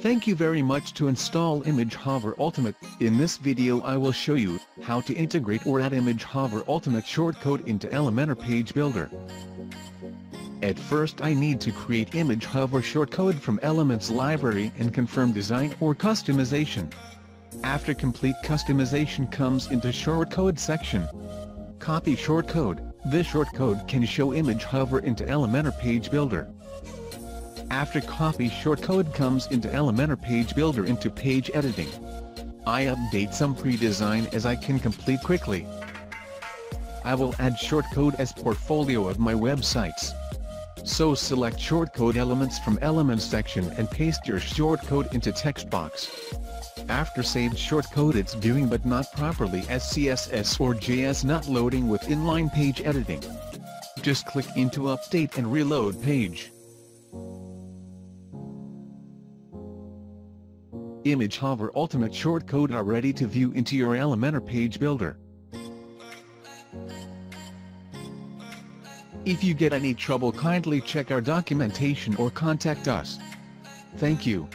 Thank you very much to install Image Hover Ultimate. In this video I will show you how to integrate or add Image Hover Ultimate shortcode into Elementor Page Builder. At first I need to create Image Hover shortcode from Elements library and confirm design or customization. After complete customization comes into shortcode section. Copy shortcode. This shortcode can show image hover into Elementor Page Builder. After copy shortcode comes into Elementor Page Builder into page editing. I update some pre-design as I can complete quickly. I will add shortcode as portfolio of my websites. So select shortcode elements from elements section and paste your shortcode into text box. After saved shortcode it's viewing but not properly as CSS or JS not loading with inline page editing. Just click into update and reload page. Image Hover Ultimate shortcode are ready to view into your Elementor page builder. If you get any trouble kindly check our documentation or contact us. Thank you.